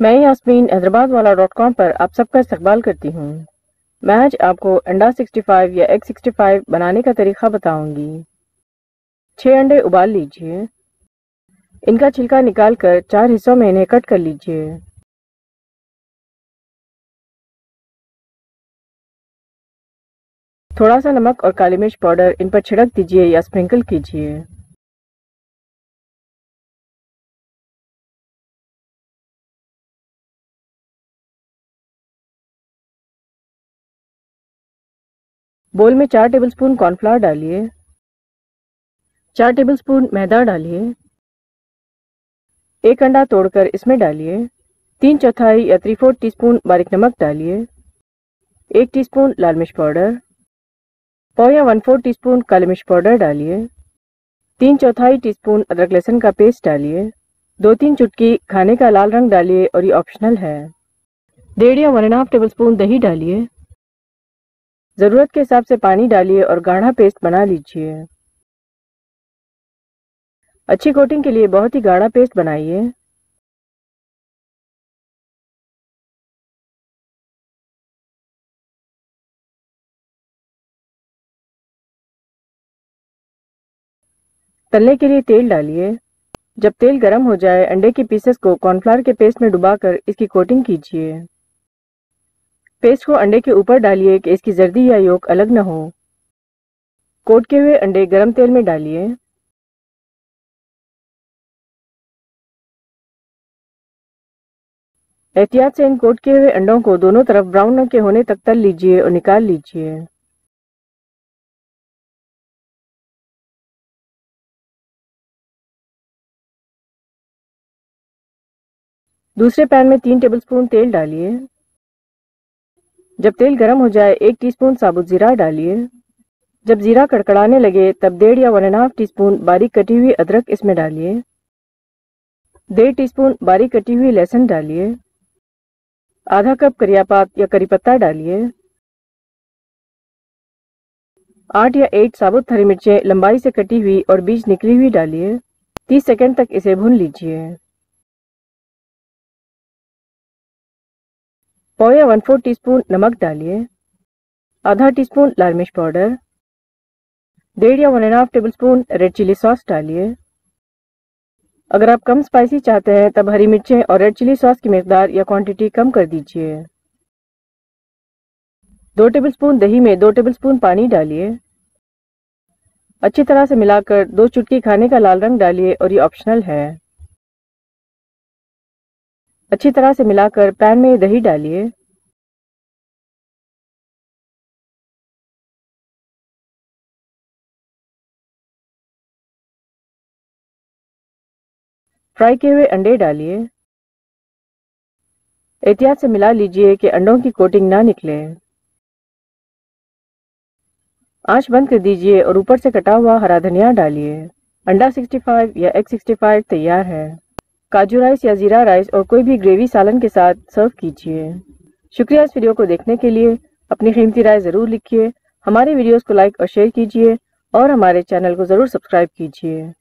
मैं यास्मीन हैदराबाद वाला dot com पर आप सबका इस्तकबाल करती हूँ। मैं आज आपको अंडा 65 या एग 65 बनाने का तरीका बताऊँगी। छः अंडे उबाल लीजिए। इनका छिलका निकालकर चार हिस्सों में इन्हें कट कर लीजिए। थोड़ा सा नमक और काली मिर्च पाउडर इन पर छिड़क दीजिए या स्प्रिंकल कीजिए। बोल में चार टेबलस्पून कॉर्नफ्लावर डालिए। चार टेबलस्पून मैदा डालिए। एक अंडा तोड़कर इसमें डालिए। तीन चौथाई या थ्री फोर्थ टीस्पून बारीक नमक डालिए। एक टीस्पून लाल मिर्च पाउडर। पौ या वन फोर्थ टीस्पून काली मिर्च पाउडर डालिए। तीन चौथाई टीस्पून अदरक लहसुन का पेस्ट डालिए। दो तीन चुटकी खाने का लाल रंग डालिए और ये ऑप्शनल है। डेढ़ या one and half tablespoon दही डालिए। ज़रूरत के हिसाब से पानी डालिए और गाढ़ा पेस्ट बना लीजिए। अच्छी कोटिंग के लिए बहुत ही गाढ़ा पेस्ट बनाइए। तलने के लिए तेल डालिए। जब तेल गर्म हो जाए, अंडे के पीसेस को कॉर्नफ्लावर के पेस्ट में डुबाकर इसकी कोटिंग कीजिए। पेस्ट को अंडे के ऊपर डालिए कि इसकी जर्दी या योक अलग न हो। कोट के हुए अंडे गरम तेल में डालिए। एहतियात से इन कोट किए हुए अंडों को दोनों तरफ़ ब्राउन रंग के होने तक तल लीजिए और निकाल लीजिए। दूसरे पैन में तीन टेबलस्पून तेल डालिए। जब तेल गर्म हो जाए, एक टीस्पून साबुत जीरा डालिए। जब जीरा कड़कड़ाने लगे, तब डेढ़ या one and half teaspoon बारीक कटी हुई अदरक इसमें डालिए। डेढ़ टीस्पून बारीक कटी हुई लहसुन डालिए। आधा कप करियापात या करी पत्ता डालिए। आठ या एट साबुत हरी मिर्चें लंबाई से कटी हुई और बीज निकली हुई डालिए। तीस सेकंड तक इसे भून लीजिए। पौ या वन फोर टीस्पून नमक डालिए। आधा टीस्पून लाल मिर्च पाउडर। डेढ़ या one and half tablespoon red chilli sauce डालिए। अगर आप कम स्पाइसी चाहते हैं, तब हरी मिर्चें और रेड चिली सॉस की मकदार या क्वांटिटी कम कर दीजिए। दो टेबलस्पून दही में दो टेबलस्पून पानी डालिए। अच्छी तरह से मिलाकर दो चुटकी खाने का लाल रंग डालिए और ये ऑप्शनल है। अच्छी तरह से मिलाकर पैन में दही डालिए। फ्राई किए हुए अंडे डालिए। एहतियात से मिला लीजिए कि अंडों की कोटिंग ना निकले। आँच बंद कर दीजिए और ऊपर से कटा हुआ हरा धनिया डालिए। अंडा 65 या एग 65 तैयार है। काजू राइस या ज़ीरा राइस और कोई भी ग्रेवी सालन के साथ सर्व कीजिए। शुक्रिया इस वीडियो को देखने के लिए। अपनी कीमती राय ज़रूर लिखिए। हमारे वीडियोस को लाइक और शेयर कीजिए और हमारे चैनल को ज़रूर सब्सक्राइब कीजिए।